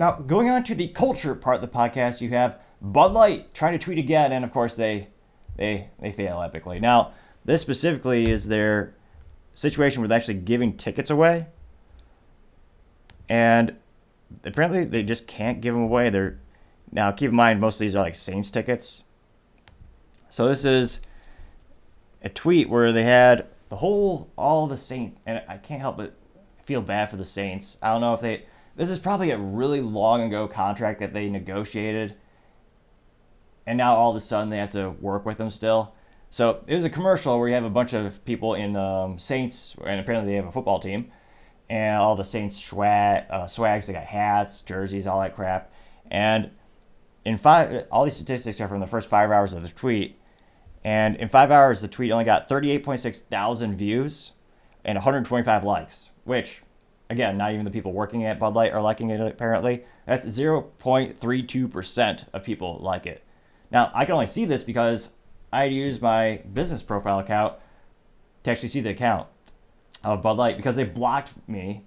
Now, going on to the culture part of the podcast, you have Bud Light trying to tweet again, and of course they they they fail epically. Now, this specifically is their situation where they're actually giving tickets away, and apparently they just can't give them away. They're now keep in mind most of these are like Saints tickets. So this is a tweet where they had the whole all the Saints, and I can't help but feel bad for the Saints. I don't know if they this is probably a really long ago contract that they negotiated, and now all of a sudden they have to work with them still. So it was a commercial where you have a bunch of people in um, Saints, and apparently they have a football team, and all the Saints swag, uh, swags. They got hats, jerseys, all that crap. And in five, all these statistics are from the first five hours of the tweet. And in five hours, the tweet only got 38.6 thousand views and 125 likes, which Again, not even the people working at Bud Light are liking it, apparently. That's 0.32% of people like it. Now, I can only see this because I use my business profile account to actually see the account of Bud Light because they blocked me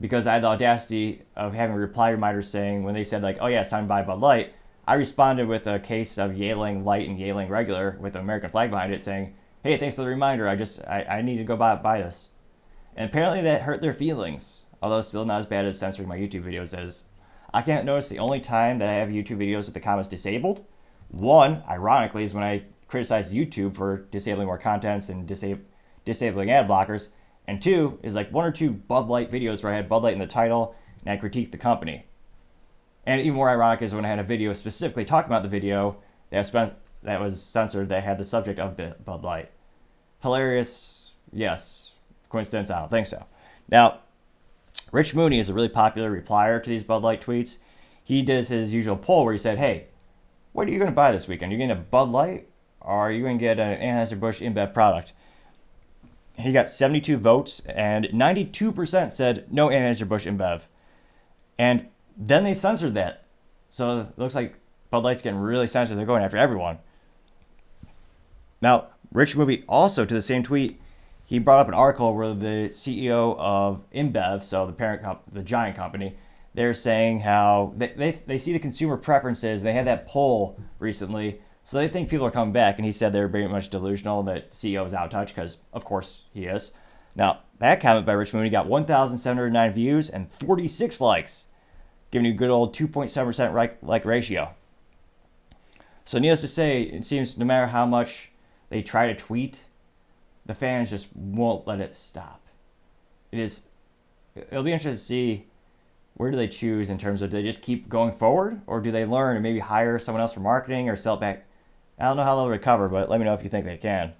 because I had the audacity of having reply reminders saying when they said like, "Oh yeah, it's time to buy Bud Light," I responded with a case of Yuengling Light and Yuengling Regular with the American flag behind it, saying, "Hey, thanks for the reminder. I just I, I need to go buy buy this." And apparently that hurt their feelings, although still not as bad as censoring my YouTube videos as I can't notice the only time that I have YouTube videos with the comments disabled. One, ironically, is when I criticize YouTube for disabling more contents and disab- disabling ad blockers. And two is like one or two Bud Light videos where I had Bud Light in the title and I critiqued the company. And even more ironic is when I had a video specifically talking about the video that was, that was censored that had the subject of Bud Light. Hilarious, yes, Coincidence? I don't think so. Now, Rich Mooney is a really popular replier to these Bud Light tweets. He does his usual poll where he said, Hey, what are you going to buy this weekend? Are you going to Bud Light or are you going to get an Anheuser-Busch InBev product? He got 72 votes and 92% said no Anheuser-Busch InBev. And then they censored that. So it looks like Bud Light's getting really censored. They're going after everyone. Now, Rich Mooney also to the same tweet he brought up an article where the CEO of InBev, so the parent comp- the giant company, they're saying how they, they, they see the consumer preferences. They had that poll recently, so they think people are coming back. And he said they're very much delusional that CEO is out of touch because, of course, he is. Now, that comment by Rich Mooney got 1,709 views and 46 likes, giving you a good old 2.7% like ratio. So, needless to say, it seems no matter how much they try to tweet the fans just won't let it stop. It is. It'll be interesting to see where do they choose in terms of do they just keep going forward or do they learn and maybe hire someone else for marketing or sell it back. I don't know how they'll recover, but let me know if you think they can.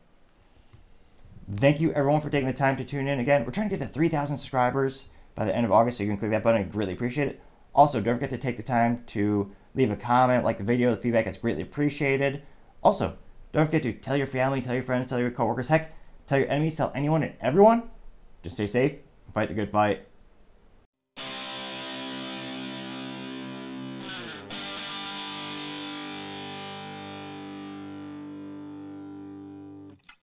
Thank you everyone for taking the time to tune in. Again, we're trying to get to 3,000 subscribers by the end of August, so you can click that button. I'd really appreciate it. Also, don't forget to take the time to leave a comment, like the video. The feedback is greatly appreciated. Also, don't forget to tell your family, tell your friends, tell your coworkers. Heck, Tell your enemies, tell anyone and everyone. Just stay safe, fight the good fight.